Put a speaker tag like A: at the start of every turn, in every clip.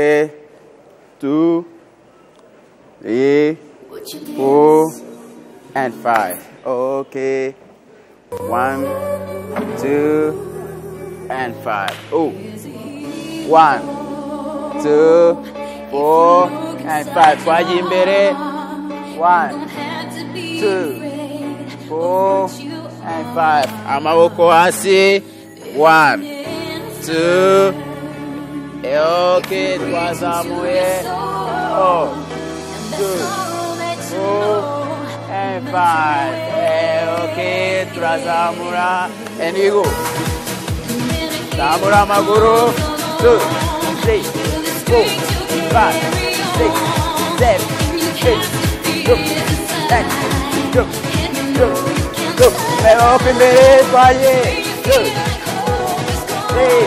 A: Okay. Two, three, four, and five. Okay. One, two, and five. Oh. One, two, four, and five. Twagiye imbere. One, two, four, and five. Amaboko hasi. One, two. Okay, twazamuye. Oh, two, four, and five. Eh, Okay, turazamura. And you go. Zamura amaguru. Two, three, four, five, six, seven, eight, ten, go, go, go. Pero imbere twagiye. Two, three,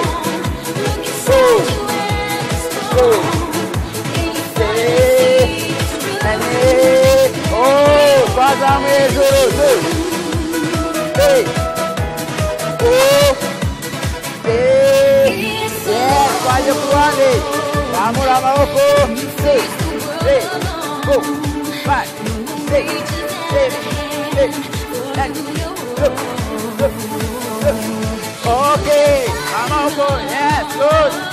A: four, nine, go, go, go. Okay, amaboko. Yes, good.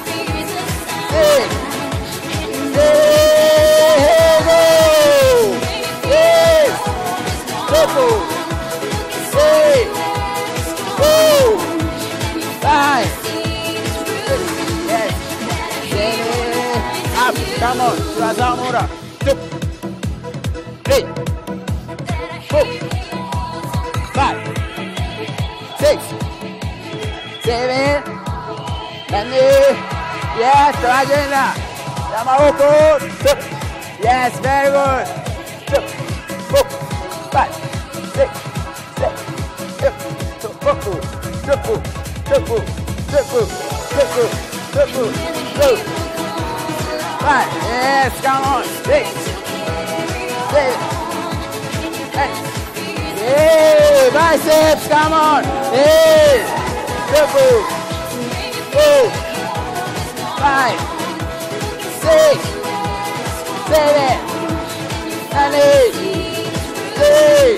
A: Turazamura, two, three, four, five, six, seven, yes, Rajendra, Yamaoko, two, yes, very good, two, four, five, six, seven, eight, triple, triple, triple, triple, triple, triple, two, five, yes, come on, six, seven, eight, biceps, come on, eight, triple, four, five, six, seven, and eight, three,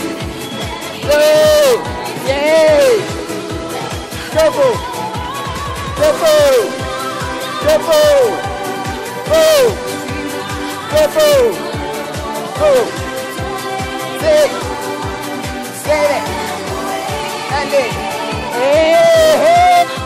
A: two, triple, triple, four, triple, four, six, seven, and eight, hey, hey.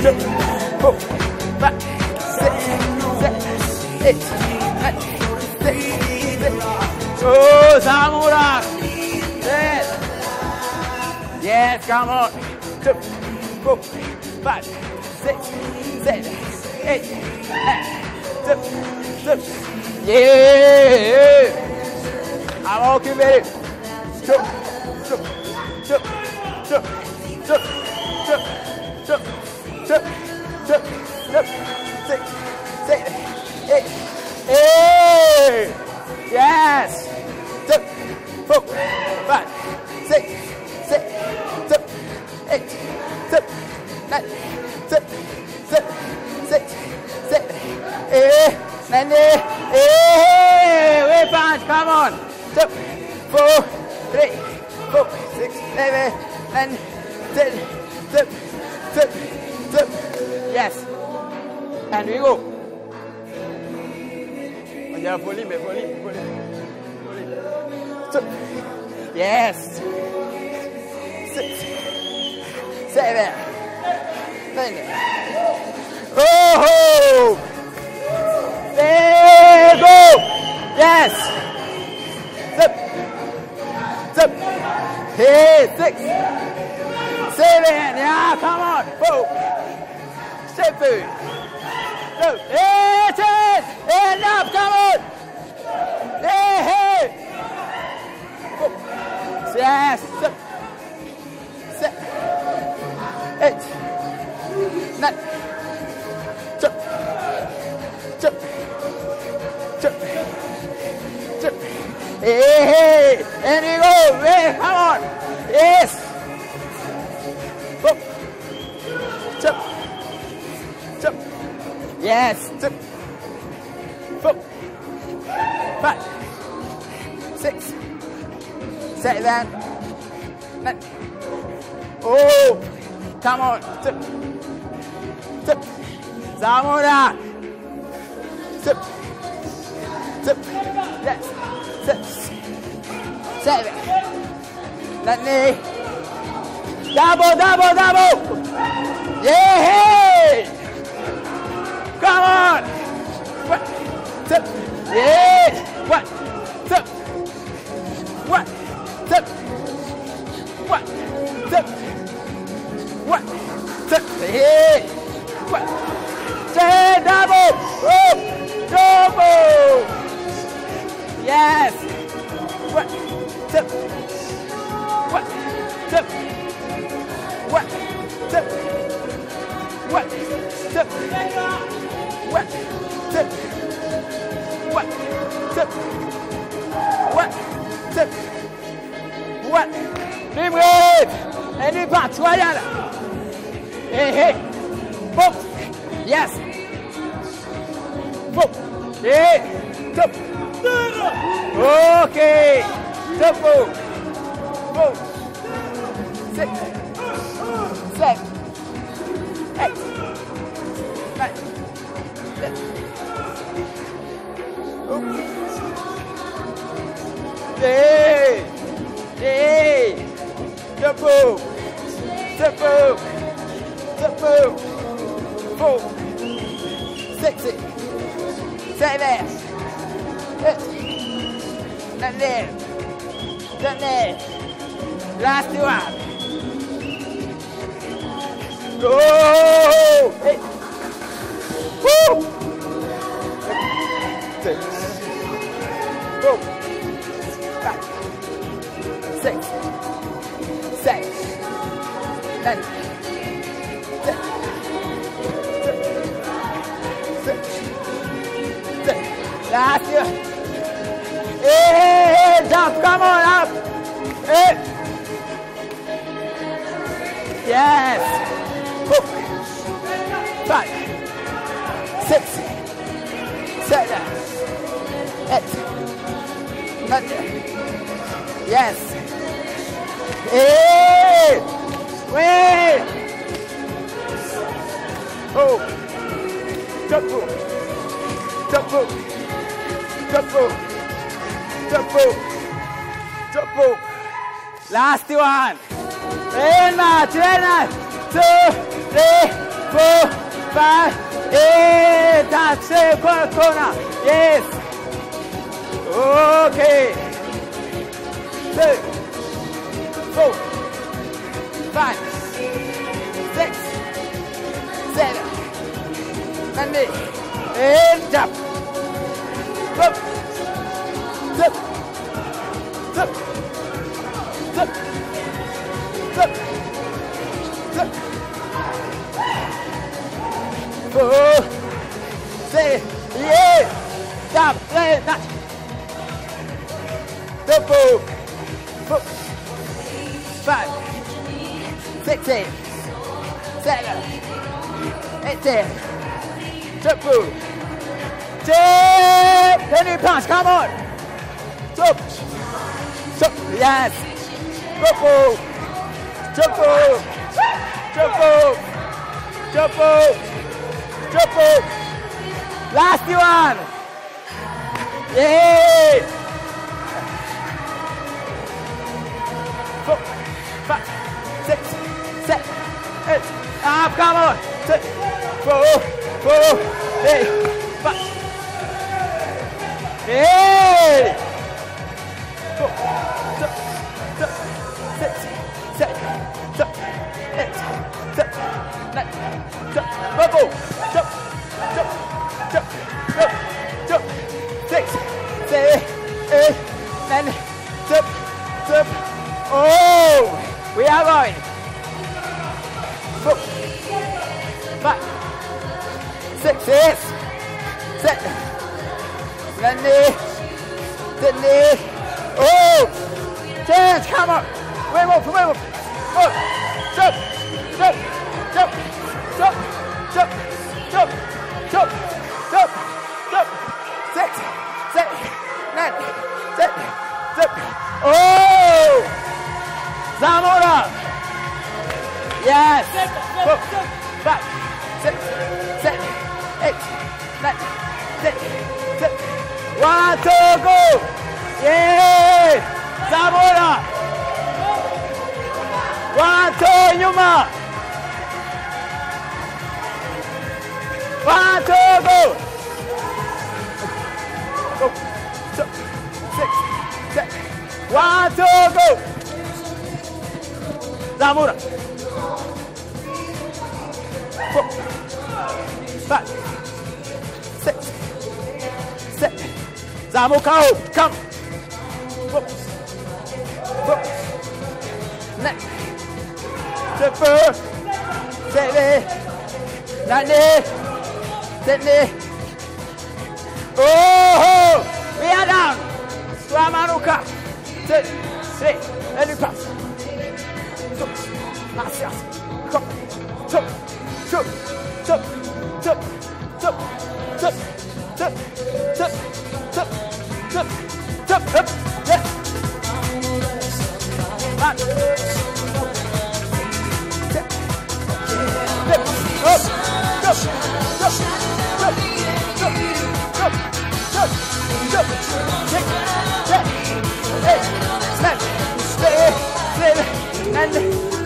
A: Jump, four, five, six, seven, eight, nine, eleven. Oh, more. Yes. Yes, come on. Two, four, five, six, seven, eight, nine, two, two. Yeah. I'm all committed. Two, two, two, two, Yes. Two, four, five, six, seven, two, eight, two, nine, two, two, six, seven, eight, nine, eight. Way punch, come on. Two, four, three, four, six, seven, nine, ten, two, two, two. Yes. And we go. Yeah, volume, volume, volume. Yes. Six. Seven. Nine. Oh! There go! Yes! Zip. Zip. Hey, six. Seven. Yeah, come on. Four. Seven. Hey, ten. Enough, come on. Yes. Seven. Eight. Nine. Jump. Jump. Jump. Jump. Hey, hey. And you go. Hey, come on. Yes. Boom. Jump. Jump. Yes. Jump. Boom. Five. Six seven, nine. Oh, come on. Tip, tip. Zamora. Tip, tip. Yes. Six, seven, nine. Double, double, double. Yeah. Come on. Tip. Yeah. What? Say double. Oh. Double. Yes. What? Tip. What? Tip. What? Tip. What? Tip. What? Tip. What? Tip. What? Tip. What? Dream wave. Any part, Swayana. Hey, hey. Boop. Yes. Boop. Hey. Tup. Okay. Tup. Boop. Boop. Six. Seven. Eight. Nine. Ten. Hey. Hey! Double! Double! Move. Four. Sexy. Stay there. Hit. Down there. Down there. Last one. Go. Hit. Woo. Six. Go. Back. Six. Six. Nine. Seven. Last year. Hey, jump, come on up. Hey. Yes. Four, five, six, seven, eight, nine. Yes. Hey! Wait! Oh! Jump rope! Jump rope! Rope! Jump! Jump! Last one! Much, very nice! Two, three, four, five, eight, that's it, corner, corner, yes. Okay. Two, four, five, six, seven, and eight, and jump. Up, zip, zip, zip, zip, zip. Four, six, yeah, jump, play, touch. Double, four, five, six, eight, seven, eight, ten. Double. Jump! Penny pass, come on! Jump! Jump! Yes! Jump! Jump! Jump! Jump! Jump! Last one! Yay! Four, five, six, seven, eight. Up, come on! Six, four, four, eight, five. Hey! Four, jump, jump, six, seven, jump, eight, jump, nine, jump, bubble, jump, jump, jump, jump, jump, six, seven, eight, nine, jump, jump. Oh! We are going. Four, five, six, seven. Anne! One, two, go. Ra một. Four, five, six, six. Ra một cao. Come. Four, four. Next. Step forward. Step đi. Oh, we are down. Swamaruka. deux, trois, elle lui passe.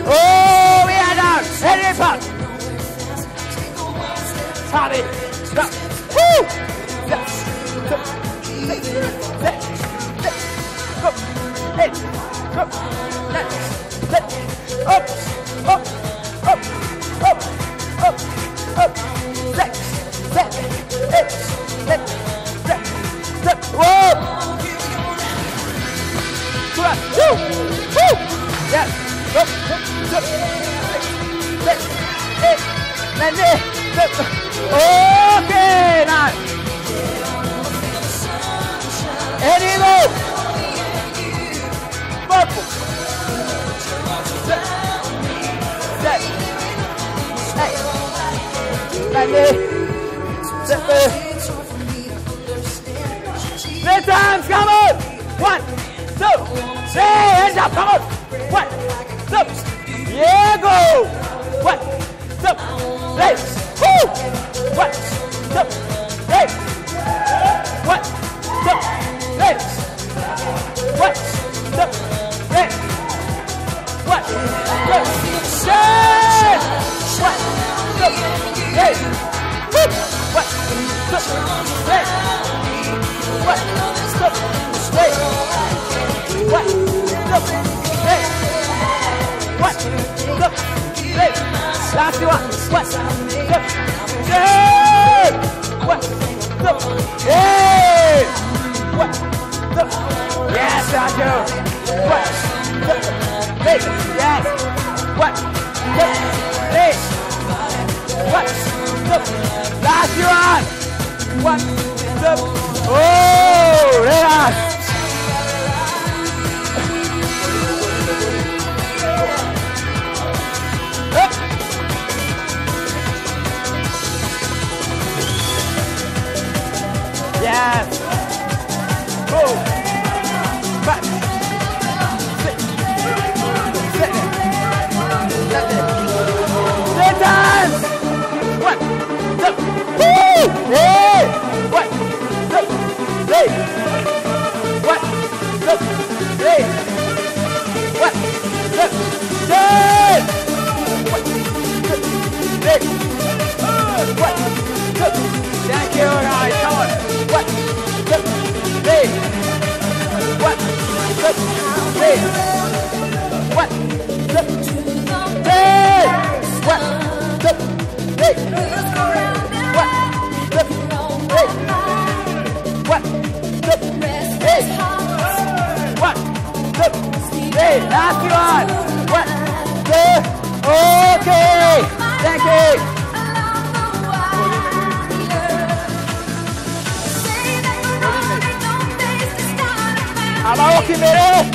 A: Oh, we are down. Henry Park. Tommy. Go. Woo! Go. Go. Go. Go. Go. Go. Go. Up. Okay, now. Any. Purple. Set. Hey. Like. Set. Three times, come on. One, two, three. Hands up, come on. Woo! What? The place? Woo! What? The place? Last one. What? Hey! What? The? Hey! What? The? Yes, I do. What? The? Hey! Yes. What? The? Hey! What? The? Last one. What? The? Oh, relax. Yeah. What? Hey! What? Hey! What? Hey! What? Hey! Last. What? Okay! Thank you! Hello, Kimere!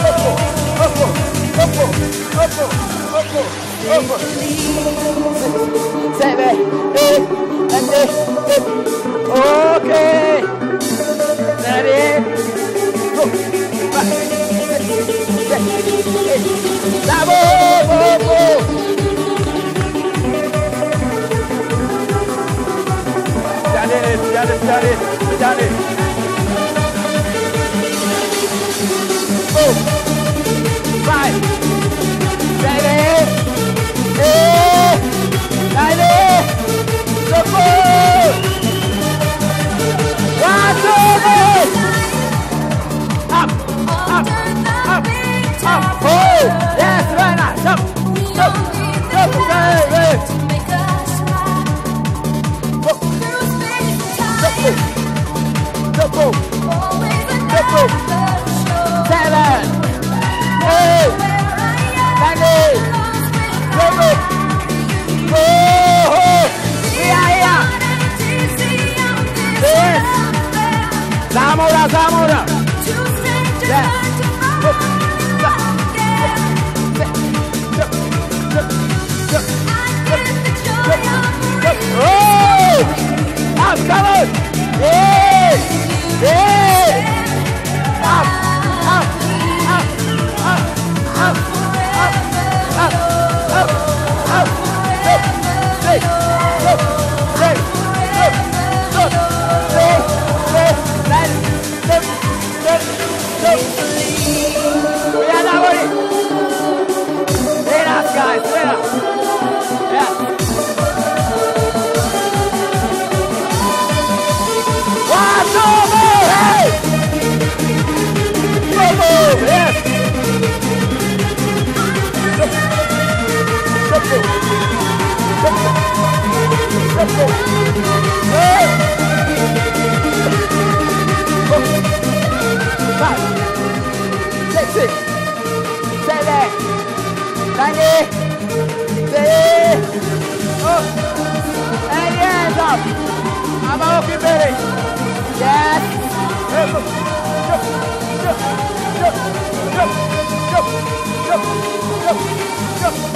A: Opo, opo, opo, opo. Sebe, eh, ande, eh. Okay. Yes. Jump, jump, jump, jump, jump, Go! Go! Go!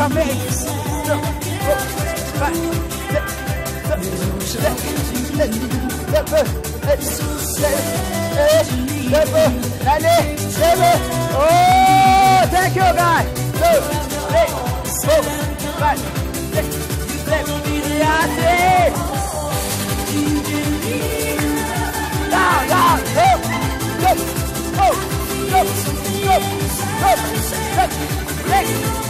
A: Come eight, seven. Oh, thank you, guys. And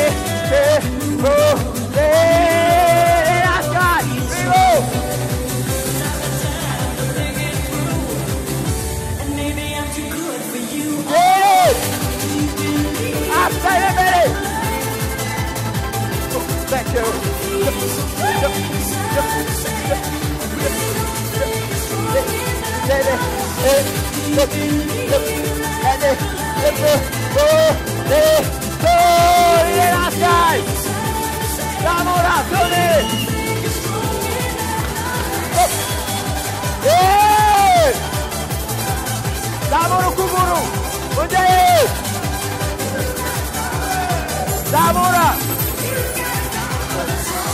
A: Zamora!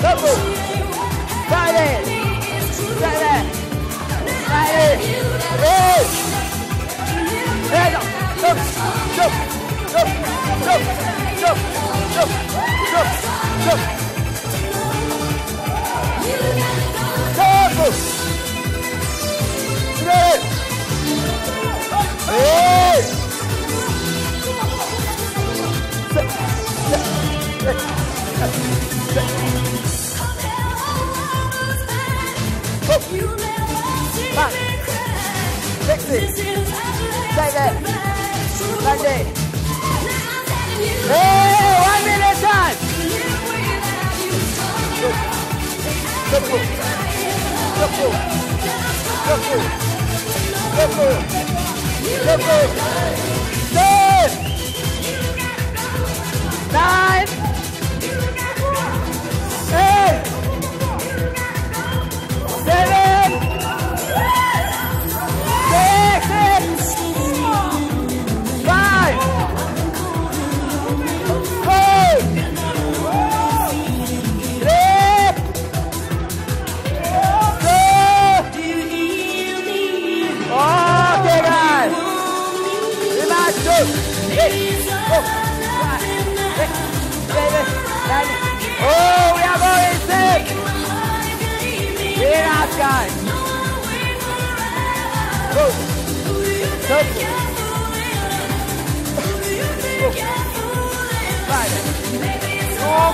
A: come on! Back. 60. Take that. Like that. Hey, one minute time. go, go, go, go, go, go, go, go, go, go, go, go, go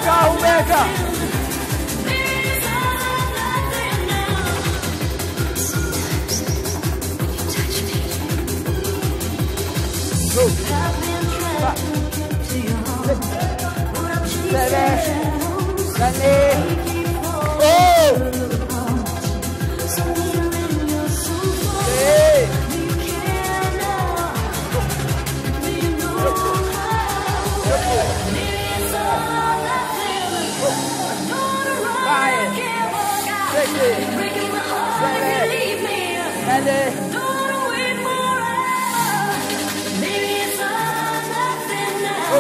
A: Umeka. Go. Back. Oh! Tracy. Breaking my heart you leave me. Don't wanna wait forever. Maybe it's nothing now.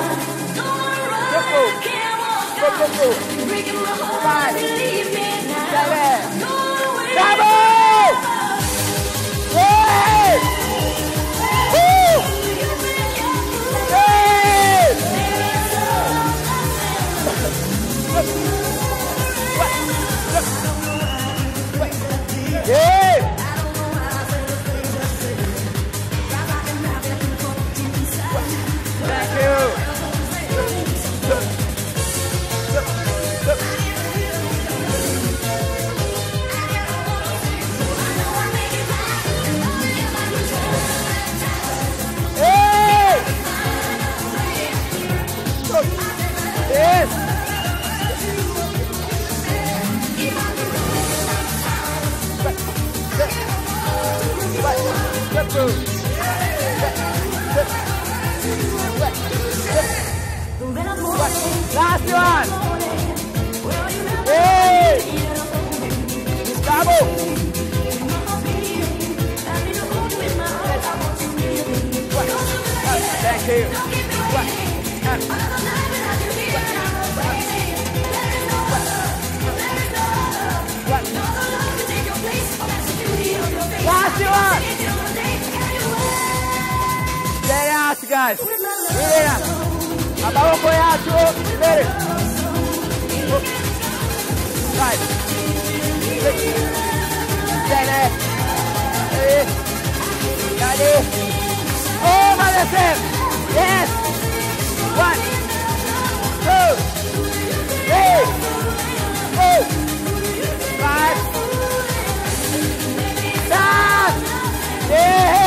A: Don't wanna run, I can't walk out. Breaking my heart if you leave me. Last one. Hey. Bravo. Thank you. Last one. guys. Yeah. About Koyacho, Over the same. Yes. One. Two. Three. Four. Five. Seven. Yeah.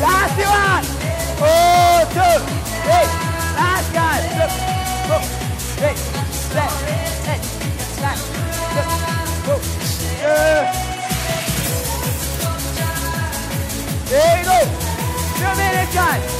A: Last one! Oh, two, three. Last guy. Look, look, three, left, left, left, look, look, yeah. There you go. Two minutes, guys.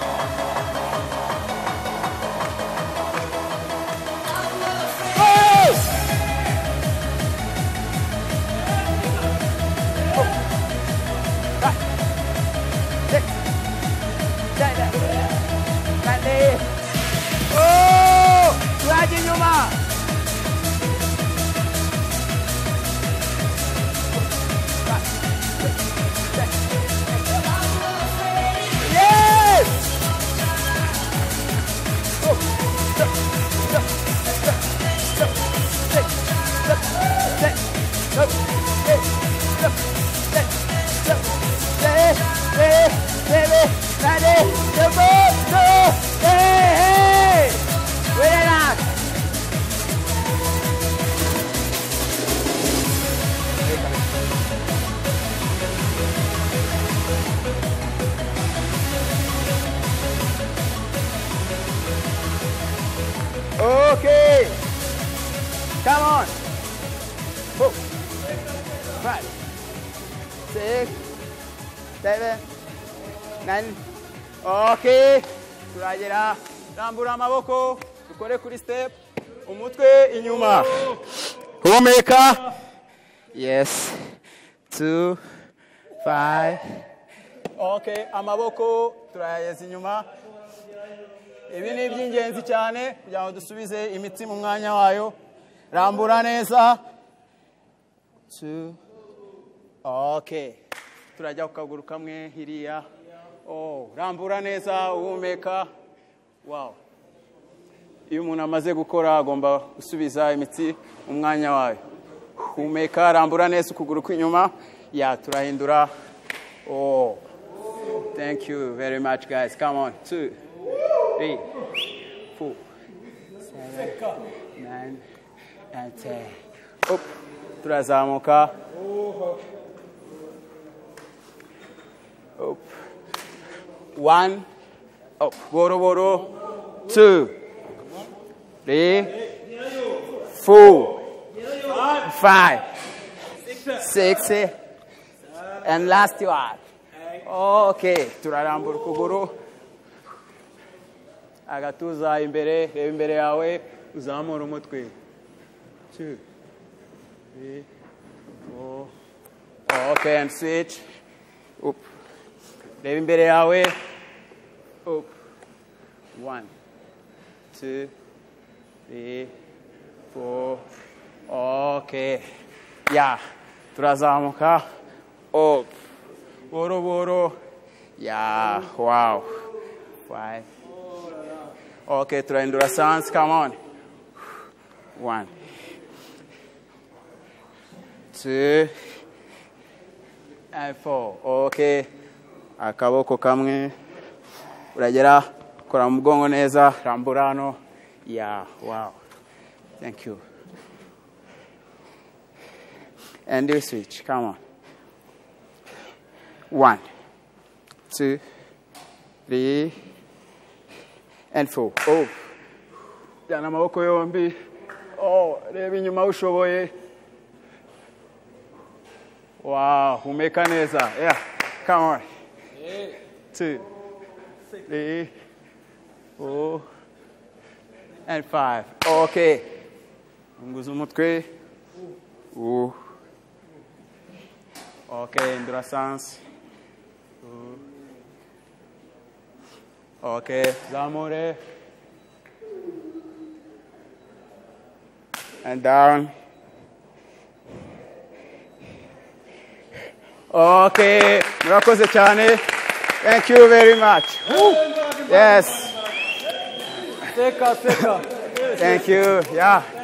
A: Rambura amaboko. Dukore kuri step. Umutwe inyuma. Humeka. Yes. Two, five. Okay. Amaboko turayageza inyuma. Ibi ni iby'ingenzi cyane kugira ngo dusubize imitsi mu mwanya wayo. Rambura neza. Two. Okay. Turajya ku kaguru kamwe hiriya. Oh, rambura neza uhumeka. Wow. Iyo umuntu amaze gukora agomba gusubiza imitsi mu mwanya wayo. Humeka, rambura neza ukuguru kw'inyuma. Ya, turahindura. Oh. Thank you very much guys. Come on. Two. Three. Four. Seven. Nine. And ten. Up. Turazamuka. Up. One. Up. Boro boro. Two. Three. Four. Five. Six. And last one. Okay. Turarambura ukuguru. Agatuza imbere. Reba imbere yawe. Uzamura umutwe. Two. Three. Four. Okay. And switch. Up. Reba imbere yawe. Up. One. Two. Three. Four. Okay. Yeah. Turazamuka. Up. Boro boro. Yeah. Wow. Five. Okay, turahindura sans. Come on. One. Two. And four. Okay. Akaboko kamwe. Uragera. Kora mu mugongo neza. Rambura hano. Yeah. Wow. Thank you. And do switch. Come on. One, two, three, and four. Oh. Jyana amaboko yombi. Oh, reba inyuma ushoboye. Wow, humeka neza. Yeah, come on. Two, three, four, and five. Okay. Unguza umutwe. Uh. Okay, indura sans. Okay, zamore. And down. Okay, murakoze cyane. Thank you very much. Yes, thank you. Yeah.